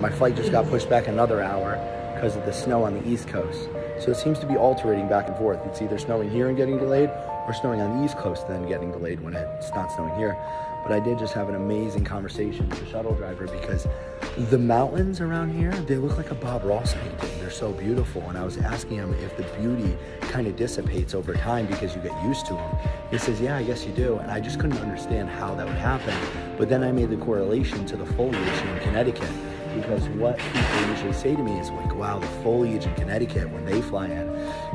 My flight just got pushed back another hour because of the snow on the East Coast. So it seems to be alternating back and forth. It's either snowing here and getting delayed or snowing on the East Coast and then getting delayed when it's not snowing here. But I did just have an amazing conversation with the shuttle driver because the mountains around here, they look like a Bob Ross painting. They're so beautiful. And I was asking him if the beauty kind of dissipates over time because you get used to them. He says, yeah, I guess you do. And I just couldn't understand how that would happen. But then I made the correlation to the foliage in Connecticut because what people usually say to me is like, wow, the foliage in Connecticut when they fly in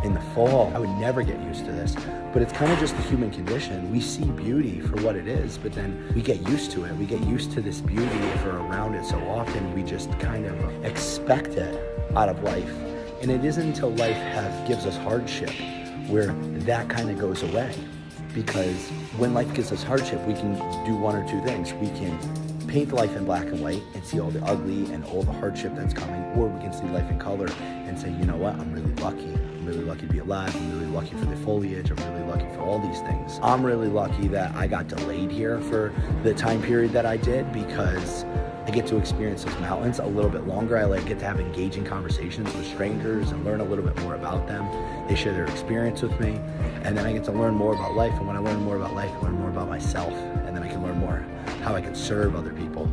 in the fall, I would never get used to this. But it's kind of just the human condition. We see beauty for what it is, but then we get used to it. We get used to this beauty if we're around it so often, we just kind of expect it out of life. And it isn't until life has, gives us hardship where that kind of goes away. Because when life gives us hardship, we can do one or two things. We can paint life in black and white and see all the ugly and all the hardship that's coming, or we can see life in color and say, you know what, I'm really lucky. I'm really lucky to be alive. I'm really lucky for the foliage. I'm really lucky for all these things. I'm really lucky that I got delayed here for the time period that I did because I get to experience those mountains a little bit longer. I like get to have engaging conversations with strangers and learn a little bit more about them. They share their experience with me, and then I get to learn more about life. And when I learn more about life, I learn more about myself, and then I can learn more how I can serve other people.